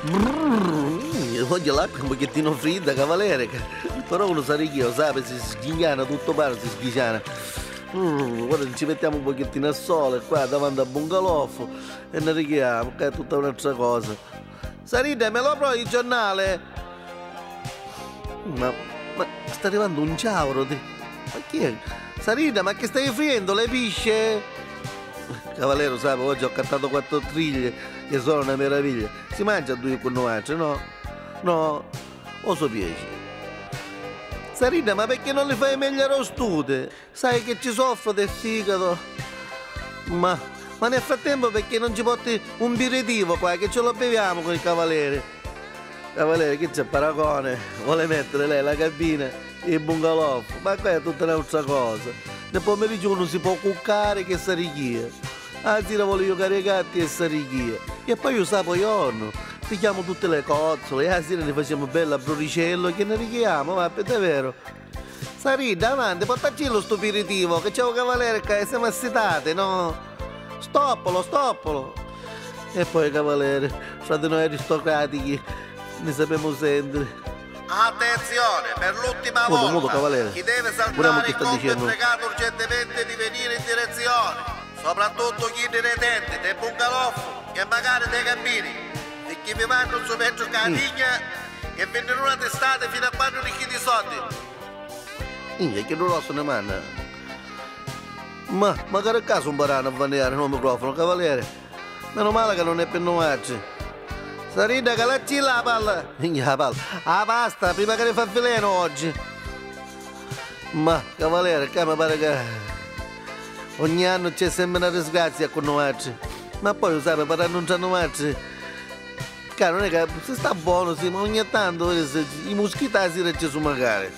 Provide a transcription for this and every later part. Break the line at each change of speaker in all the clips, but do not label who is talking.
Brrr, voglio l'acqua un pochettino fredda, cavaliere. Però uno sa che io, sa, si sghigliana tutto pare, si sghigliana. Mm, guarda, ci mettiamo un pochettino al sole qua davanti al bungalow e ne righiamo, che è tutta un'altra cosa. Sarita, me lo provi il giornale? Ma, ma sta arrivando un ciauro di... Ma chi è? Sarita, ma che stai friendo? Le pisce? Cavallero, sai, oggi ho cantato quattro triglie che sono una meraviglia. Si mangia due con noi, no? No, o so piace. Sarina, ma perché non le fai meglio rostute? Sai che ci soffro del fegato. Ma, ma nel frattempo perché non ci porti un birretivo qua, che ce lo beviamo con il cavaliere? Cavaliere, che c'è paragone? Vuole mettere lei la cabina e il bungalow? Ma qua è tutta un'altra cosa. Nel pomeriggio uno si può cuccare che sarichia. Anzi, la voglio caricare e sarichia. E poi io sapo io pigliamo tutte le cozzole e a sera ne facciamo bella bruricello che ne richiamo, ma è vero. Sarida, avanti, portaci lo stupiritivo, che c'è un cavaliere che siamo assitate, no? Stoppolo, stoppolo. E poi cavaliere, fra di noi aristocratici, ne sappiamo sentire.
Attenzione, per l'ultima
Muto,
volta,
muto, cavaliere.
chi deve saltare il conto è pregato urgentemente di venire in direzione, soprattutto chi dei tenti, dei bungalow e magari dei cammini. E chi vi vanno su Petro Cadigna che vendono una testate fino a quando ricchi di soldi.
Inghia, che non ne manna. Ma, magari a caso un barano a vanare no microfono, cavaliere. Meno male che non è per noi. Sarida, che la cilla la palla. La palla. Ah, basta, prima che ne fa fileno oggi. Ma, cavaliere, che mi pare che... Ogni anno c'è sempre una disgrazia con noi. Ma poi, sai, per annunciare noi... Che non è che si sta buono, sì, ma ogni tanto eh, se- i sera ci sono magari.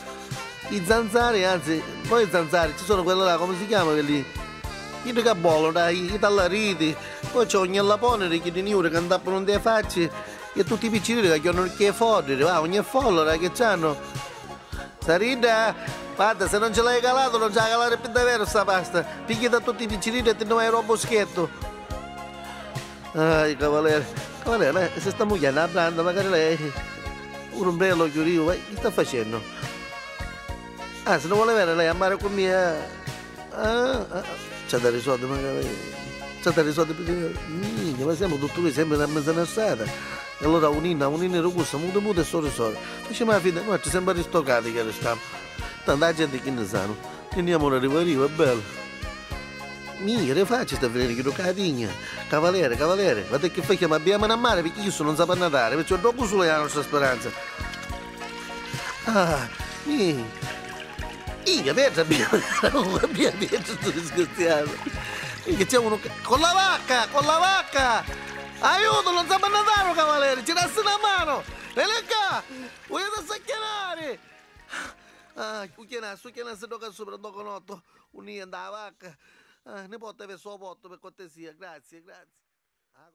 I zanzari, anzi, poi i zanzari, ci sono quelli là, come si chiama quelli? I che bollo, dai, i tallariti. Poi c'è ogni laponere che di niure che andappano delle facce e tutti i piccini che hanno che forti, va, ogni follora che c'hanno. Sarida, guarda, se non ce l'hai calato non ce la calare più davvero sta pasta. Pigli da tutti i piccini e ti non hai un boschetto. Ai, cavaliere. Cavaliere, lei, se sta mugliando la branda, magari lei... Un ombrello chiudivo, che sta facendo? Ah, se non vuole venire lei a mare con me... Ah, ah, c'ha da risolvere magari... C'ha da risolvere perché... Minchia, ma siamo tutti qui sempre nella mezzanotte. E allora un'inna, un'inna robusta, muto muto e solo solo. Facciamo la fine, ma ci sembra aristocrati che restiamo. Tanta gente che ne sanno. Teniamo una riva riva, è bello. Mica, le faccio sta venire che tocca la tigna. Cavaliere, cavaliere, guarda che fai che mi abbiamo a mare perché io non sapevo nadare, perciò dopo solo la nostra speranza. Ah, mi. Mica, Petra, abbiamo, abbiamo, Petra, sto disgraziato. Mica c'è uno che... Con la vacca, con la vacca! Aiuto, non sapevo nadare, cavaliere, ci dassi una mano! Vieni qua, volete sacchianare! Ah, cucchiana, succhiana se tocca sopra un conotto, un'ia da vacca. Ah, ne porta verso il porto per cortesia, grazie, grazie. Ah,